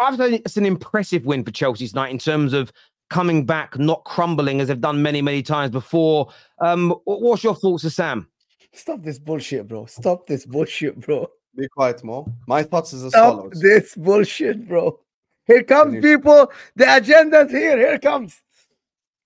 I've said it's an impressive win for Chelsea tonight in terms of coming back, not crumbling as they've done many, many times before. Um, what's your thoughts, Sam? Stop this bullshit, bro. Stop this bullshit, bro. Be quiet, Mo. My thoughts is as Stop follows. this bullshit, bro. Here comes people. The agenda's here. Here comes.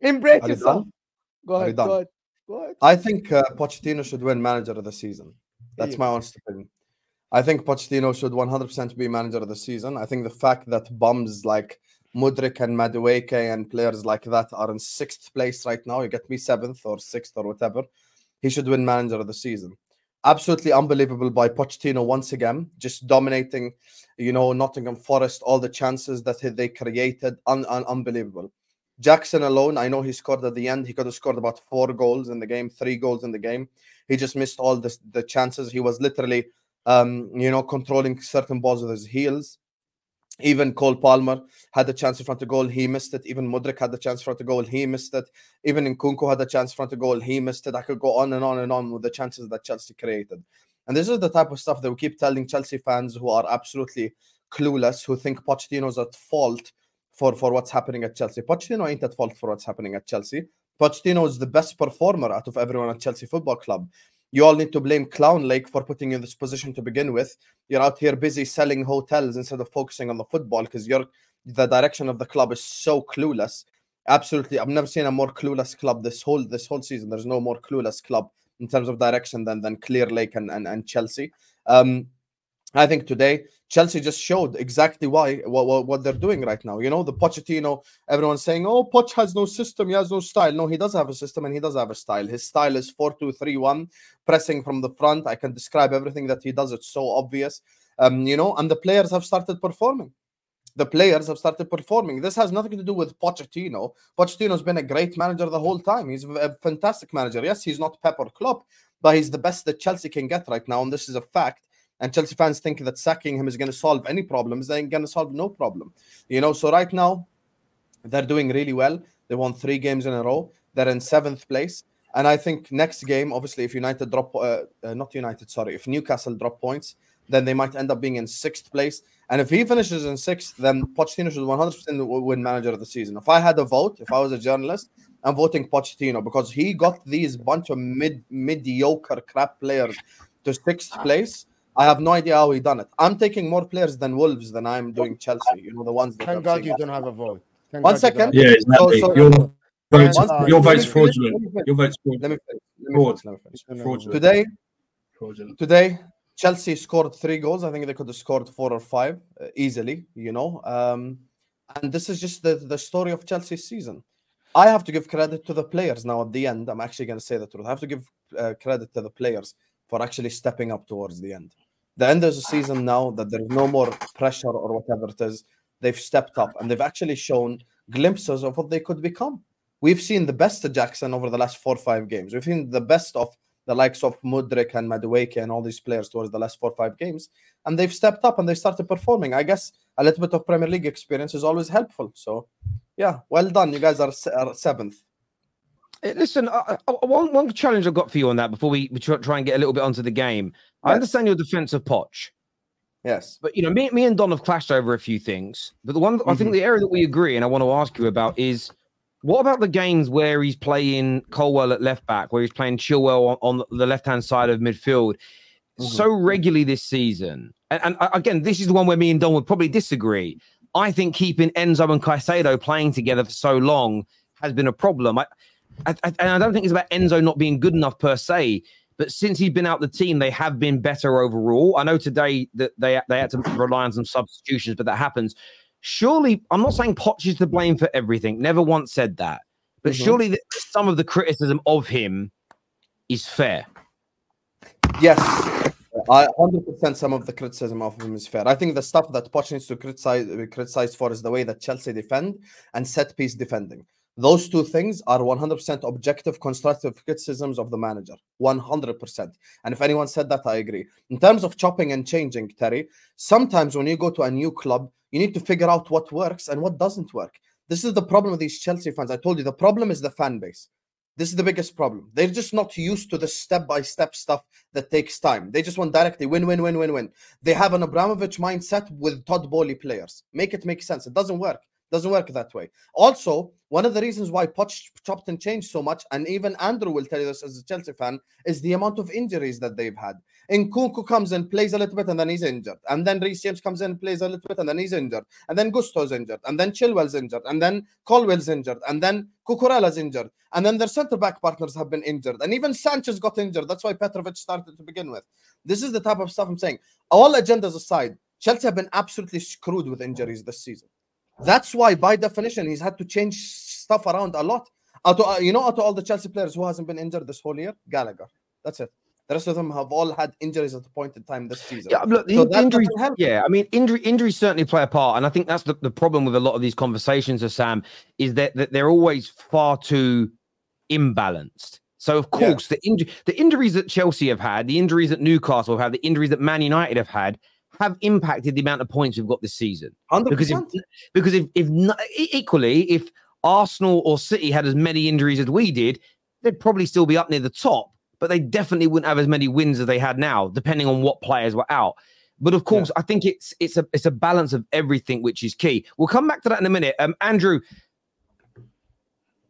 Embrace Are yourself. done? Go ahead. done? Go ahead. Go ahead. I think uh, Pochettino should win Manager of the Season. That's Yeah. my honest opinion. I think Pochettino should 100% be Manager of the Season. I think the fact that bums like Mudryk and Madueke and players like that are in sixth place right now, you get me seventh or sixth or whatever, he should win Manager of the Season. Absolutely unbelievable by Pochettino once again, just dominating, you know, Nottingham Forest, all the chances that they created, un- un- unbelievable. Jackson alone, I know he scored at the end. He could have scored about four goals in the game, three goals in the game. He just missed all the, the chances. He was literally, um, you know, controlling certain balls with his heels. Even Cole Palmer had a chance in front of goal. He missed it. Even Mudryk had the chance in front of goal. He missed it. Even Nkunku had a chance in front of goal. He missed it. I could go on and on and on with the chances that Chelsea created. And this is the type of stuff that we keep telling Chelsea fans who are absolutely clueless, who think Pochettino's at fault for, for what's happening at Chelsea. Pochettino ain't at fault for what's happening at Chelsea. Pochettino is the best performer out of everyone at Chelsea Football Club. You all need to blame Clown Lake for putting you in this position to begin with. You're out here busy selling hotels instead of focusing on the football because you're the direction of the club is so clueless. Absolutely, I've never seen a more clueless club this whole this whole season. There's no more clueless club in terms of direction than than Clearlake and and, and Chelsea. Um, I think today Chelsea just showed exactly why what, what, they're doing right now. You know, the Pochettino, everyone's saying, "Oh, Poch has no system, he has no style." No, he does have a system and he does have a style. His style is four-two-three-one, pressing from the front. I can describe everything that he does. It's so obvious, um, you know, and the players have started performing. The players have started performing. This has nothing to do with Pochettino. Pochettino's been a great manager the whole time. He's a fantastic manager. Yes, he's not Pep or Klopp, but he's the best that Chelsea can get right now, and this is a fact and Chelsea fans think that sacking him is going to solve any problems, they ain't going to solve no problem. You know, so right now they're doing really well. They won three games in a row. They're in seventh place. And I think next game, obviously, if United drop, uh, uh, not United, sorry, if Newcastle drop points, then they might end up being in sixth place. And if he finishes in sixth, then Pochettino should 100% win manager of the season. If I had a vote, if I was a journalist, I'm voting Pochettino because he got these bunch of mid mediocre crap players to sixth place. I have no idea how he done it. I'm taking more players than Wolves than I'm doing Chelsea. You know the ones that. Thank I'm God you don't have a vote. Thank One God don't second. have Yeah, exactly. so- your vote's, One- your let vote's finish, fraudulent. let me finish. Your vote's Let fraudulent. me finish. Let me Fraud. finish, let me finish. vote. Fraudulent. Today, fraudulent. today, Chelsea scored three goals. I think they could have scored four or five uh, easily. You know, um, and this is just the the story of Chelsea's season. I have to give credit to the players now. At the end, I'm actually going to say the truth. I have to give uh, credit to the players for actually stepping up towards the end. The end of the season now that there is no more pressure or whatever it is, they've stepped up and they've actually shown glimpses of what they could become. We've seen the best of Jackson over the last four or five games. We've seen the best of the likes of Mudryk and Madueke and all these players towards the last four or five games, and they've stepped up and they started performing. I guess a little bit of Premier League experience is always helpful. So, yeah, well done. You guys are, are seventh. Eh, Listen, uh, one one challenge I've got for you on that before we, we try, and get a little bit onto the game. I understand your defense of Poch, Yes. but you know, me, me and Don have clashed over a few things. But the one I think Mhm. the area that we agree, and I want to ask you about is what about the games where he's playing Colwill at left back, where he's playing Chilwell on, on the left hand side of midfield Mhm. so regularly this season? And, and uh, again, this is the one where me and Don would probably disagree. I think keeping Enzo and Caicedo playing together for so long has been a problem. I, I, I, and I don't think it's about Enzo not being good enough per se, but since he's been out the team, they have been better overall. I know today that they they had to rely on some substitutions, but that happens. Surely, I'm not saying Poch is to blame for everything. Never once said that, but Mhm. surely the, some of the criticism of him is fair. Yes, I 100% some of the criticism of him is fair. I think the stuff that Poch needs to criticize criticize for is the way that Chelsea defend and set piece defending. Those two things are 100% objective, constructive criticisms of the manager. 100%. And if anyone said that, I agree. In terms of chopping and changing, Terry, sometimes when you go to a new club, you need to figure out what works and what doesn't work. This is the problem with these Chelsea fans. I told you the problem is the fan base. This is the biggest problem. They're just not used to the step by step stuff that takes time. They just want directly win, win, win, win, win. They have an Abramovich mindset with Todd Boehly players. Make it make sense. It doesn't work. Doesn't work that way. Also, one of the reasons why Poch chopped and changed so much, and even Andrew will tell you this as a Chelsea fan, is the amount of injuries that they've had. Nkunku comes in, plays a little bit, and then he's injured. And then Reece James comes in, plays a little bit, and then he's injured. And then Gusto's injured. And then Chilwell's injured. And then Colwill's injured. And then Cucurella's injured. And then their centre back partners have been injured. And even Sanchez got injured. That's why Petrovic started to begin with. This is the type of stuff I'm saying. All agendas aside, Chelsea have been absolutely screwed with injuries this season. That's why, by definition, he's had to change stuff around a lot. Out of, you know, out of all the Chelsea players who hasn't been injured this whole year, Gallagher. That's it. The rest of them have all had injuries at a point in time this season. Yeah, look, So injuries. Yeah, I mean, injury injuries certainly play a part, and I think that's the, the problem with a lot of these conversations, of Sam, is that, that they're always far too imbalanced. So of Yeah. course, the injury, the injuries that Chelsea have had, the injuries that Newcastle have had, the injuries that Man United have had, have impacted the amount of points we've got this season. 100%. Because if because if if not, equally, if Arsenal or City had as many injuries as we did, they'd probably still be up near the top, but they definitely wouldn't have as many wins as they had now, depending on what players were out. But of course, I think it's it's a it's a balance of everything, which is key. We'll come back to that in a minute. Um, Andrew,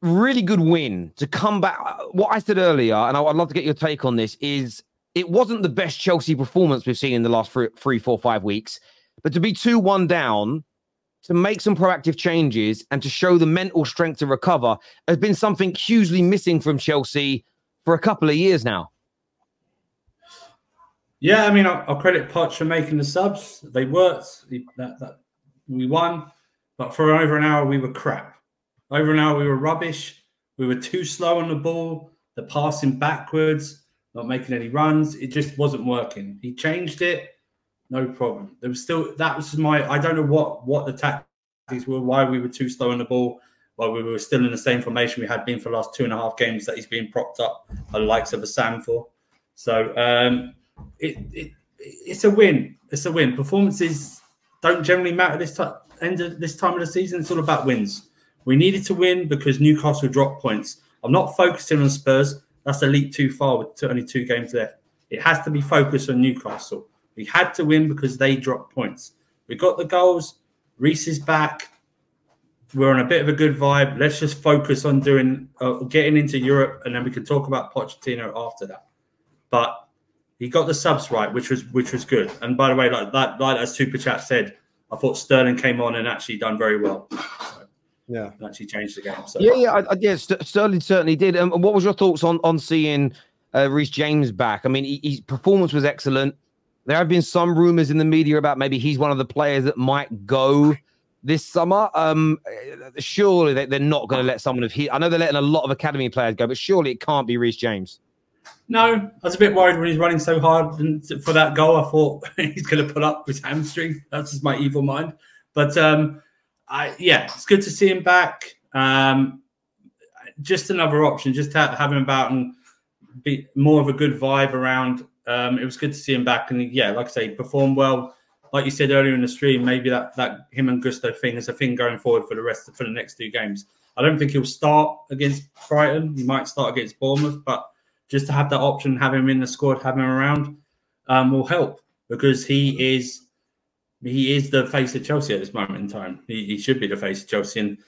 really good win to come back. What I said earlier, and I- I'd love to get your take on this, is it wasn't the best Chelsea performance we've seen in the last three, four, five weeks, but to be two one down, to make some proactive changes, and to show the mental strength to recover has been something hugely missing from Chelsea for a couple of years now. Yeah, I mean, I'll, I'll credit Poch for making the subs. They worked. That, that, we won, but for over an hour we were crap. Over an hour we were rubbish. We were too slow on the ball. The passing backwards, not making any runs. It just wasn't working. He changed it. No problem. There was still that was my. I don't know what what the tactics were. Why we were too slow on the ball. Why we were still in the same formation we had been for the last two and a half games that he's been propped up by the likes of a Sam for. So um, it, it it's a win. It's a win. Performances don't generally matter this time end of this time of the season. It's all about wins. We needed to win because Newcastle dropped points. I'm not focusing on Spurs. That's a leap too far with only two games left. It has to be focused on Newcastle. We had to win because they dropped points. We got the goals. Reece is back. We're on a bit of a good vibe. Let's just focus on doing uh, getting into Europe, and then we can talk about Pochettino after that. But he got the subs right, which was which was good. And by the way, like that, like that super chat said, I thought Sterling came on and actually done very well. Yeah. Actually changed the game. So Yeah, yeah, I, I, yeah. Sterling certainly did. Um, what was your thoughts on on seeing uh, Reece James back? I mean, he, his performance was excellent. There have been some rumors in the media about maybe he's one of the players that might go this summer. Um, uh, surely they, they're not going to let someone of he. I know they're letting a lot of academy players go, but surely it can't be Reece James. No, I was a bit worried when he's running so hard for that goal. I thought he's going to put up his hamstring. That's just my evil mind. But um, I, yeah, it's good to see him back. Um, just another option, just to have, him about and be more of a good vibe around. Um, it was good to see him back, and yeah, like I say, he performed well. Like you said earlier in the stream, maybe that that him and Gusto thing is a thing going forward for the rest of, for the next two games. I don't think he'll start against Brighton. He might start against Bournemouth, but just to have that option, have him in the squad, have him around, um, will help because he is he is the face of Chelsea at this moment in time. He, he should be the face of Chelsea, and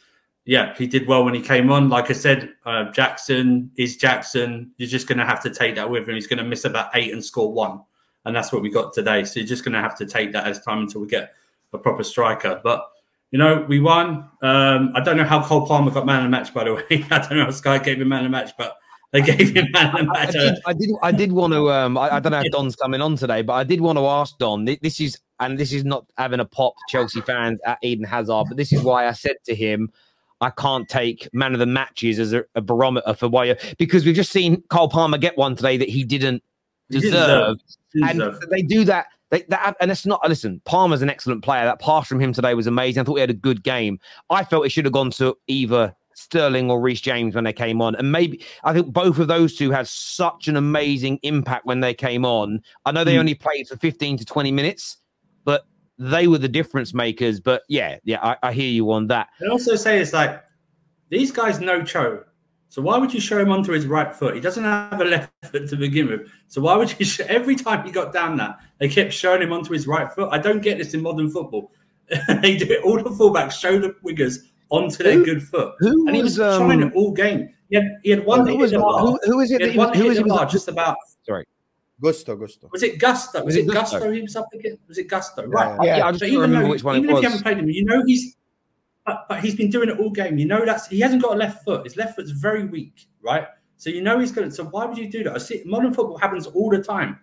yeah, he did well when he came on. Like I said, uh, Jackson is Jackson. You're just going to have to take that with him. He's going to miss about eight and score one, and that's what we got today. So you're just going to have to take that as time until we get a proper striker. But you know, we won. Um, I don't know how Cole Palmer got man of the match, by the way. I don't know how Sky gave him man of the match, but they gave him man of the I match. did, I did, I did want to. Um, I, I don't know if Don's coming on today, but I did want to ask Don. This is, and this is not having a pop Chelsea fans at Eden Hazard, but this is why I said to him, I can't take man of the matches as a, a barometer for why, you because we've just seen Cole Palmer get one today that he didn't He didn't deserve, and deserve. they do that. They, that and it's not. Listen, Palmer's an excellent player. That pass from him today was amazing. I thought he had a good game. I felt it should have gone to either Sterling or Reece James when they came on, and maybe I think both of those two had such an amazing impact when they came on. I know they Mm. only played for fifteen to twenty minutes, but they were the difference makers. But yeah, yeah, I, I hear you on that. And also say it's like these guys know Cho. So why would you show him onto his right foot? He doesn't have a left foot to begin with. So why would you? Show, every time he got down that, they kept showing him onto his right foot. I don't get this in modern football. they do it. All the fullbacks show the wingers onto their good foot, who and he was was, trying um, it all game. He had, he had one Who was- in the bar. who- who is it He that he was- hit is it bar just about. Gusto, Gusto. Was it Gusto? Was, Was it, it Gusto? Gusto? he was up against? Was it Gusto? Yeah, Right. yeah. Yeah, I just But can't even remember though, which one even it if you haven't played him, you know he's. But, but he's been doing it all game. You know that's he hasn't got a left foot. His left foot's very weak, right? So you know he's going. to So why would you do that? I see modern football happens all the time.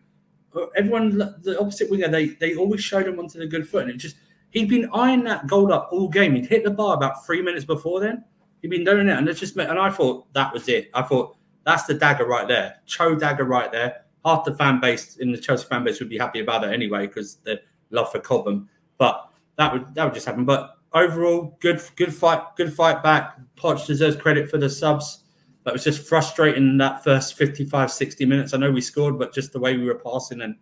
Everyone, the opposite winger, they they always showed him onto the good foot, and it just he'd been eyeing that goal up all game. He'd hit the bar about three minutes before then. He'd been doing it, and it just and I thought that was it. I thought that's the dagger right there, Cho dagger right there. Half the fan base in the Chelsea fan base would be happy about it anyway because the love for Cobham. But that would that would just happen. But overall, good good fight, good fight back. Poch deserves credit for the subs. But it was just frustrating that first 55, 60 minutes. I know we scored, but just the way we were passing and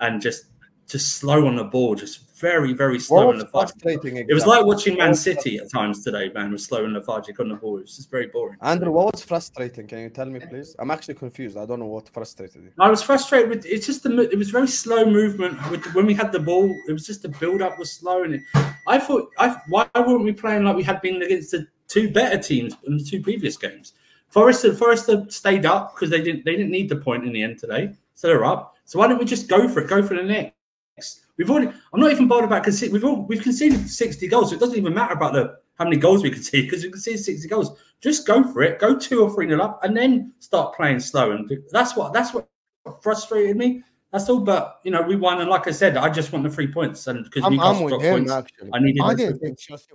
and just just slow on the ball, just very, very slow What on was the fight. frustrating? It was like watching Man City at times today, man. Was slow and lethargic on the ball. It was just very boring. Andrew, what was frustrating? Can you tell me, please? I'm actually confused. I don't know what frustrated you. I was frustrated with it's just the it was very slow movement with when we had the ball. It was just the build up was slow, and it, I thought, I why weren't we playing like we had been against the two better teams in the two previous games? Forrester Forrester stayed up because they didn't they didn't need the point in the end today, so they're up. So why don't we just go for it? Go for the next. We've already. I'm not even bothered about conceding. We've all, we've conceded 60 goals, so it doesn't even matter about the how many goals we concede because we conceded 60 goals. Just go for it. Go two or three nil up, and then start playing slow. And that's what that's what frustrated me. That's all. But you know, we won, and like I said, I just want the three points, and because I'm, Newcastle I'm with dropped him points, actually. I needed. I didn't think Chelsea